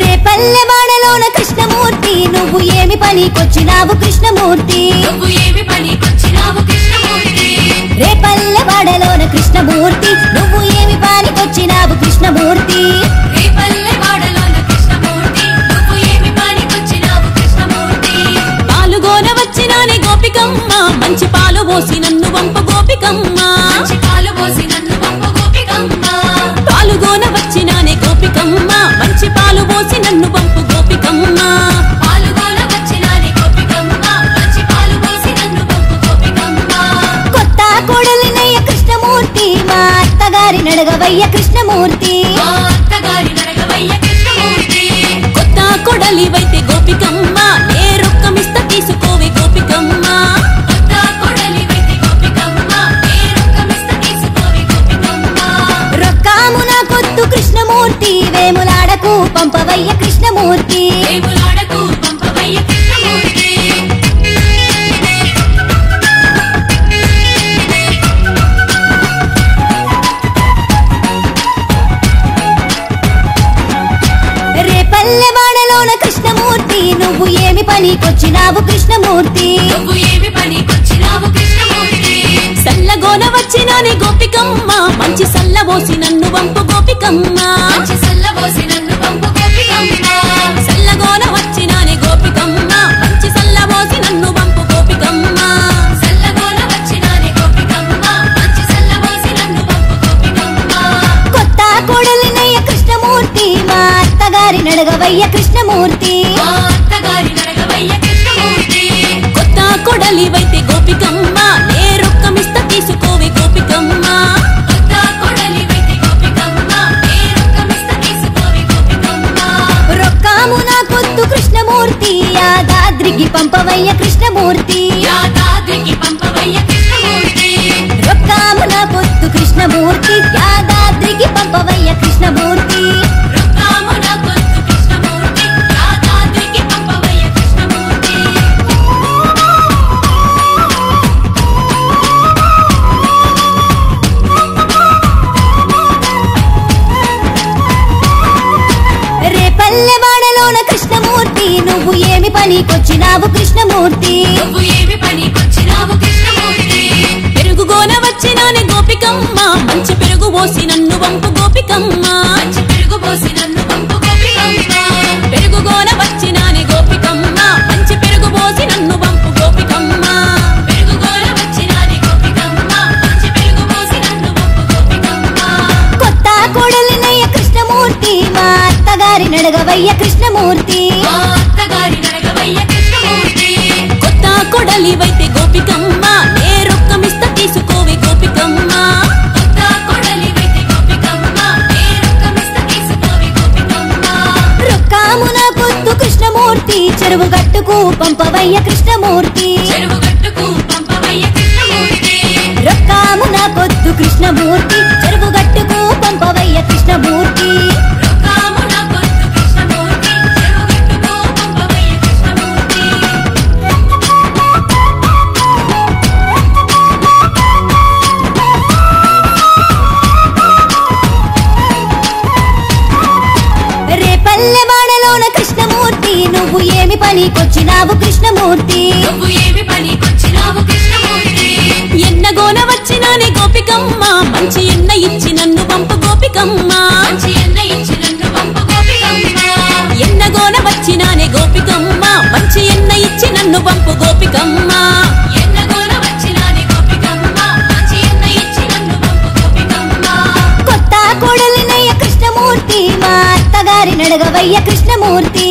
రేపల్లె వాడలోన కృష్ణమూర్తి నువ్వు ఏమి పనికొచ్చినావు కృష్ణమూర్తి? నువ్వు ఏమి పనికొచ్చినావు కృష్ణమూర్తి? వాడలోన కృష్ణమూర్తి. నువ్వు ఏమి పనికొచ్చినావు కృష్ణమూర్తి? నడగవయ్య కృష్ణమూర్తి. మా అత్తగారి నడగవయ్య కృష్ణమూర్తి. కొత్త కొడలివైతే గోపికమ్మ ఏ రొక్కమిస్త తీసుకోవి రొక్కామున కొత్తు కృష్ణమూర్తి వేములాడకు పంపవయ్య కృష్ణమూర్తి. దేవులాడకు పనికొచ్చినావు కృష్ణమూర్తి. నువ్వు ఏమి పనికొచ్చినావు కృష్ణమూర్తి? సల్లగోన వచ్చినానే గోపికమ్మ. మంచి సల్ల పోసి నన్ను వంపు గోపికమ్మ. మంచి సల్లబోసి నన్ను పంపు గోపికమ్మ. సల్లగోన వచ్చినానే గోపికమ్మ. మంచి సల్ల పోసి నన్ను వంపు గోపికమ్మ. సల్లగోన వచ్చినాని గోపికమ్మ. మంచి సల్లబోసి నన్ను పంపు గోపికమ్మ. కొత్త కోడలినయ్య కృష్ణమూర్తి మా అత్తగారి నడగవయ్య కృష్ణమూర్తి. మా అత్తగారి వెతి గోపికమ్మ ఏ రొక్కమిస్త తీసుకోవి గోపికమ్మ. రొక్కామున కొత్తు కృష్ణమూర్తి యాదాద్రికి పంపవయ్య కృష్ణమూర్తి. యాదాద్రికి పంప పనికొచ్చినావు కృష్ణమూర్తి. నువ్వు ఏమి పనికొచ్చినావు కృష్ణమూర్తి? పెరుగుగోన వచ్చినానే గోపికమ్మ. మంచి పెరుగు పోసి నన్ను వంపు గోపికమ్మ. మంచి పెరుగు పోసి నన్ను పంపు గోపికమ్మ. పెరుగుగోన వచ్చినానే గోపికమ్మ. మంచి పెరుగు పోసి నన్ను వంపు గోపికమ్మ. పెరుగుగోల వచ్చినాని గోపికమ్మ. మంచి పెరుగు పోసి నన్ను పంపు గోపికమ్మ. కొత్త కోడలినయ్య కృష్ణమూర్తి మా అత్తగారి నడగవయ్య కృష్ణమూర్తి. కొడలివైతే గోపికమ్మ నే రొక్కమిస్త తీసుకోవే గోపికమ్మ. రొక్కామున కొత్తు కృష్ణమూర్తి చెరువు గట్టుకు పంపవయ్య కృష్ణమూర్తి. రొక్కామున కొత్తు కృష్ణమూర్తి నువ్వు ఏమి పనికొచ్చినావు కృష్ణమూర్తి? నువ్వు ఏమి పనికొచ్చినావు కృష్ణమూర్తి? ఎన్నగోన వచ్చినానే గోపికమ్మ? మంచి ఎన్న ఇచ్చి నన్ను వంపు గోపికమ్మ? మంచి ఎన్న ఇచ్చి నన్ను పంపు గోపికమ్మ? వచ్చినానే మంచి ఎన్న ఇచ్చి నన్ను వంపు గోపికమ్మ? ఎన్నగోన వచ్చినాని గోపికమ్మ? మంచి ఎన్న ఇచ్చి నన్ను పంపు గోపికమ్మ? కోడలినయ్య కృష్ణమూర్తి మా అత్తగారి నడగవయ్య కృష్ణమూర్తి.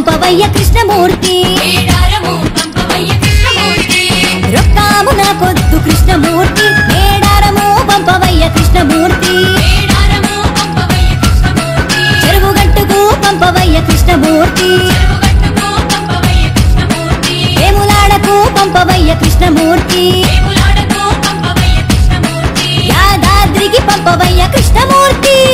పంపవయ్య కృష్ణమూర్తి. కృష్ణమూర్తి. మేడారము పంపవయ్య కృష్ణమూర్తి. పంపవయ్య కృష్ణమూర్తి. వేములాడకు పంపవయ్య కృష్ణమూర్తి. యాదాద్రికి పంపవయ్య కృష్ణమూర్తి.